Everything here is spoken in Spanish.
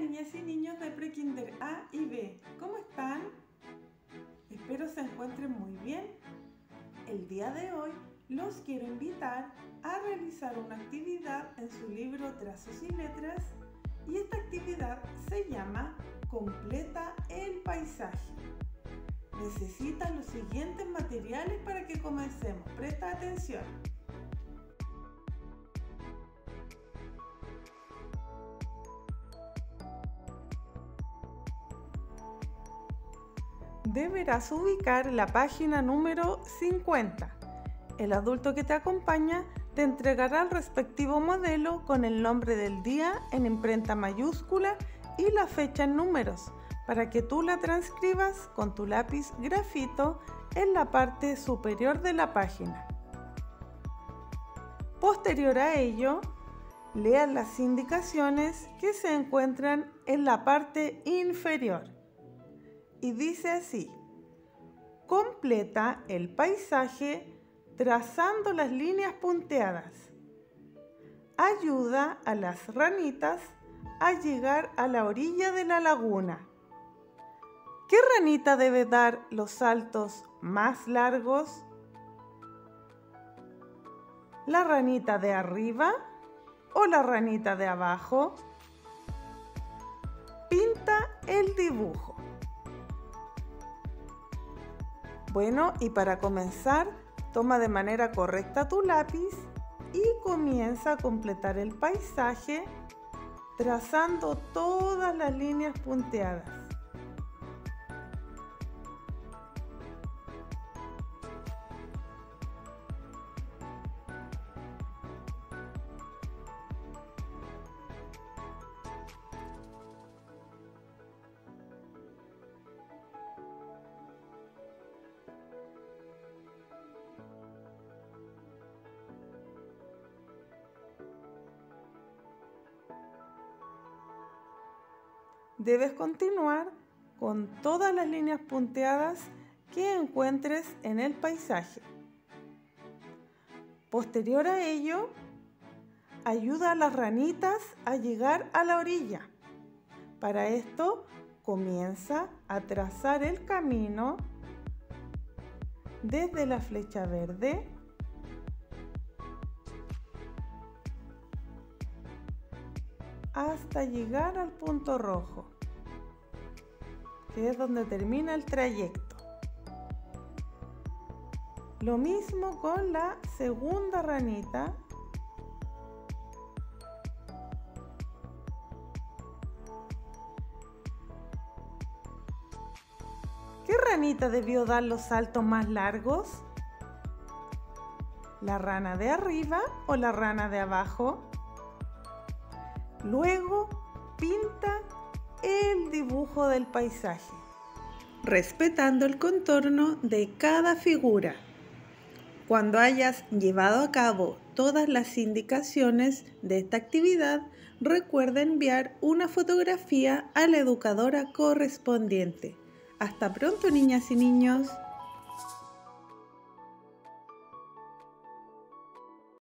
niñas y niños de Prekinder A y B. ¿Cómo están? Espero se encuentren muy bien. El día de hoy los quiero invitar a realizar una actividad en su libro Trazos y Letras y esta actividad se llama Completa el paisaje. Necesitan los siguientes materiales para que comencemos. Presta atención. Deberás ubicar la página número 50. El adulto que te acompaña te entregará el respectivo modelo con el nombre del día en imprenta mayúscula y la fecha en números para que tú la transcribas con tu lápiz grafito en la parte superior de la página. Posterior a ello, leas las indicaciones que se encuentran en la parte inferior y dice así, completa el paisaje trazando las líneas punteadas. Ayuda a las ranitas a llegar a la orilla de la laguna. ¿Qué ranita debe dar los saltos más largos? ¿La ranita de arriba o la ranita de abajo? Pinta el dibujo. Bueno, y para comenzar, toma de manera correcta tu lápiz y comienza a completar el paisaje trazando todas las líneas punteadas. Debes continuar con todas las líneas punteadas que encuentres en el paisaje. Posterior a ello, ayuda a las ranitas a llegar a la orilla. Para esto, comienza a trazar el camino desde la flecha verde hasta llegar al punto rojo, que es donde termina el trayecto. Lo mismo con la segunda ranita. ¿Qué ranita debió dar los saltos más largos? ¿La rana de arriba o la rana de abajo? Luego pinta el dibujo del paisaje, respetando el contorno de cada figura. Cuando hayas llevado a cabo todas las indicaciones de esta actividad, recuerda enviar una fotografía a la educadora correspondiente. Hasta pronto, niñas y niños.